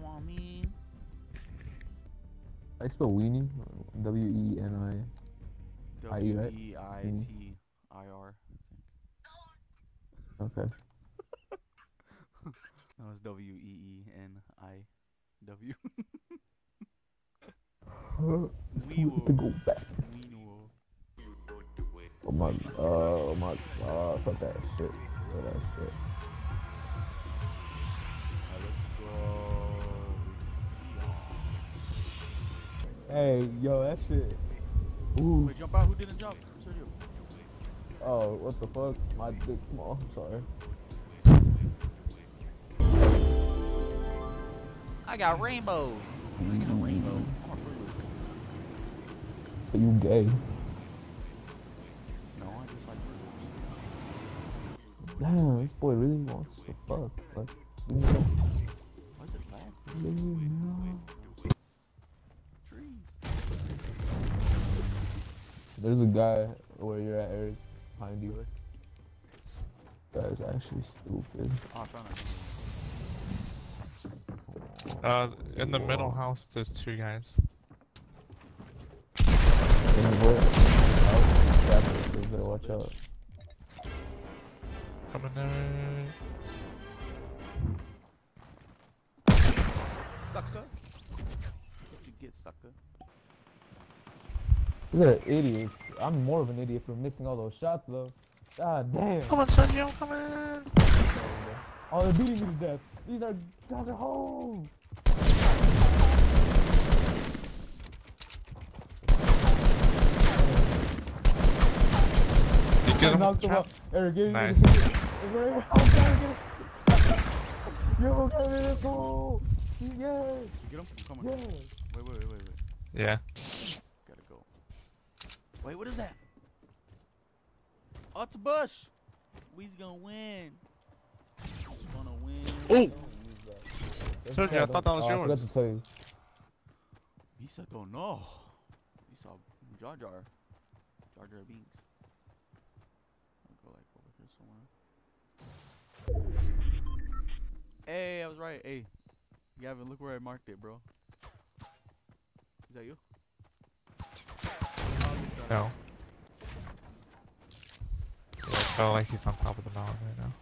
what I mean? I spell weenie. W E N I. W? E I T I R. I think. Okay. No, it's W E E N I W. We will. go back. We. Oh my, uh, oh my god, fuck that shit. Fuck that shit. Hey, yo, that shit. Ooh. Wait, jump out. Who didn't jump? Who said you? Oh, what the fuck? My dick small. Sorry. I got rainbows. I got a rainbow. I'm a Fruit Are you gay? No, I just like Fruit Damn, this boy really wants to fuck. Like, you know, Why is it black? There's a guy where you're at, Eric, behind you. That is actually stupid. Oh, I found it. Uh, in the middle house, there's two guys. And what? Oh, traffic, you better watch out. Coming there. Sucker. What you get, sucker? These are idiots. I'm more of an idiot for missing all those shots, though. God damn. Come on, Sergio, come on! Oh, they're beating me to death. These are guys are hoes. You get him knocked with him trap? out. Eric, get it. Nice. Get it. It's right here. I'm trying to get it. Yo, get it. Let's go. Yeah. You get him? Come on. Yeah. Wait, wait, wait, wait, wait. Yeah. Gotta go. Wait, what is that? Oh, it's a bush. We's gonna win. We's gonna win. Oh! That's I thought that was oh, I forgot yours. to tell you. Misa don't know. Misa Jar Jar. Jar Jar Binks. I'll go like over here somewhere. Hey, I was right. Hey, Gavin, look where I marked it, bro. Is that you? No. Yeah, I feel like he's on top of the mountain right now.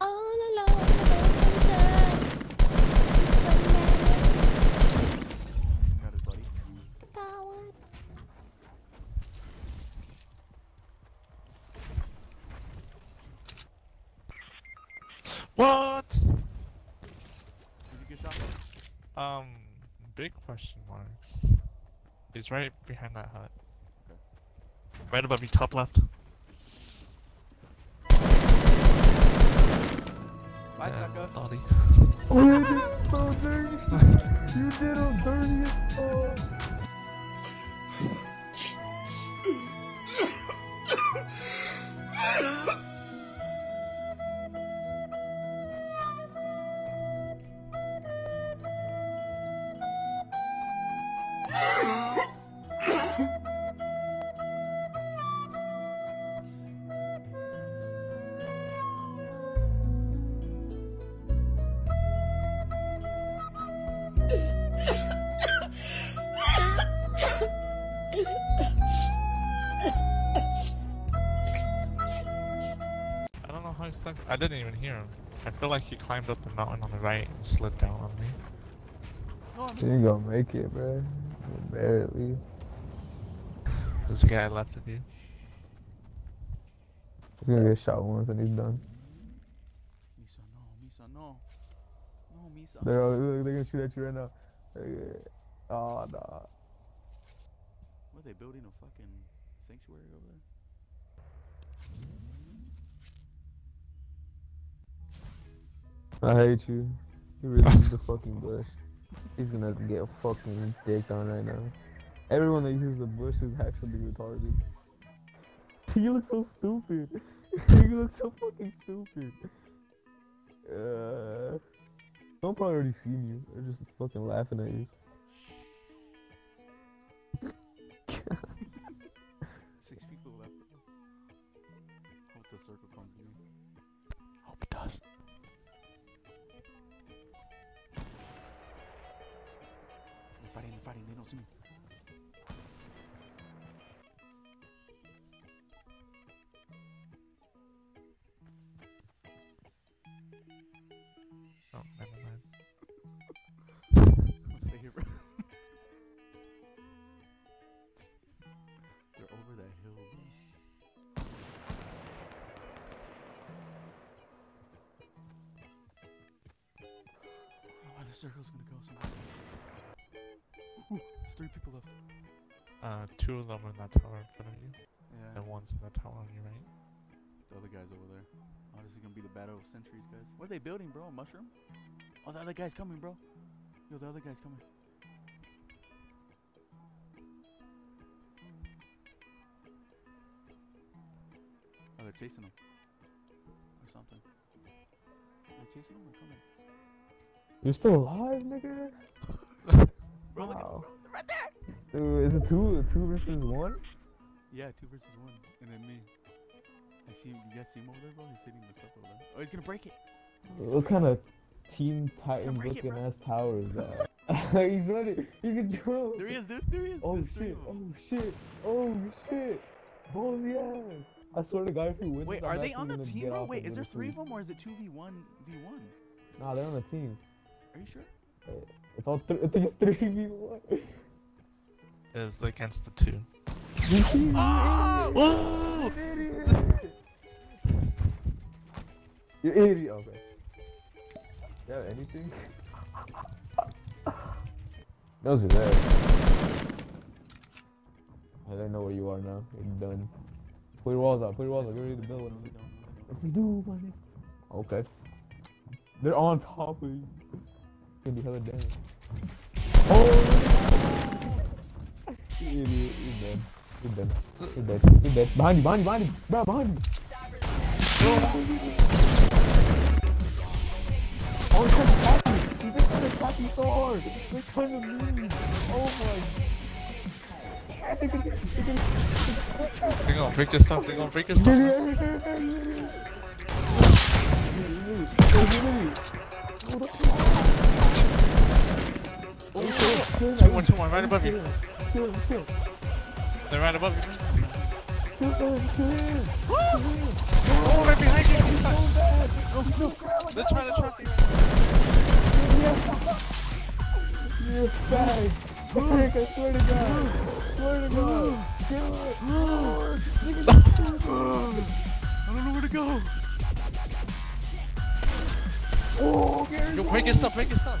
All alone in the Got it, buddy. Coward. What? Did you get shot? Um, big question marks. He's right behind that hut. Okay. Right above you, top left. Bye, Yeah, sucker. Dottie. Oh, you did so dirty. You did him dirty as fuck. I don't know how he stuck. I didn't even hear him. I feel like he climbed up the mountain on the right and slid down on me. No, I'm You ain't gonna make it, bro. Barely. There's a guy left of you. He's gonna get shot once and he's done. Misa, no, Misa, no. No, Misa. They're, all, look, they're gonna shoot at you right now. Oh, nah. What, are they building a fucking sanctuary over there? I hate you. You really use the fucking bush. He's gonna get a fucking dicked on right now. Everyone that uses the bush is actually retarded. You look so stupid. you look so fucking stupid. Uh, someone probably already seen you. They're just fucking laughing at you. Six people left. Hope the circle comes to me. Hope it does. They're fighting, they don't see me. Mm. Oh, never mind. I'll stay here. They're over that hill, bro. Why the circle's gonna go so much. Ooh, there's three people left. Uh, two of them are in that tower in front of you, Yeah. and one's in that tower on your right. The other guy's over there. Oh, this is gonna be the battle of centuries, guys. What are they building, bro? A mushroom? Oh, the other guy's coming, bro. Yo, the other guy's coming. Oh, they're chasing him. Or something. They're chasing him or coming? You're still alive, nigga? Bro, look at Wow. Right there! Dude, is it two two versus one? Yeah, two versus one. And then me. I see. You guys see him over there, bro? He's hitting the stuff over there. Oh, he's gonna break it. Gonna What break kind it. of Team Titan it, looking bro. ass tower is that? he's running. He's gonna jump. There he is, dude. There he is. Oh There's shit! Oh shit! Oh shit! Ballsy ass! I swear to God, if he wins, Wait, are they on the team, bro? Wait, is there three of them or is it 2v1 v1? Nah, they're on the team. Are you sure? It's all. Th- I think it's three v one. Is against the two. Oh! You idiot. Okay. You have anything? Those are there. I don't know where you are now. You're done. Put your walls up. Put your walls up. Get ready to build No, one. they don't, no, they do, my nigga. Okay. They're on top of you. It's Gonna be hella damage. Oh! You're dead. You're dead. You're dead. You're dead. Behind you, behind you, behind you. Bro, behind you. Oh, he's trying to attack you. He's just trying to attack you so hard. They're trying to leave. Oh my. They're gonna- they're gonna- They're gonna break your stuff. They're gonna break your stuff. Two more, two more, right above you. They're right above you. Oh, right behind you. They're trying to trap you. You're fag. Frick, I swear to God. Swear to God. Kill it. I don't know where to go. Oh, Gary. Yo, break your stuff, break your stuff.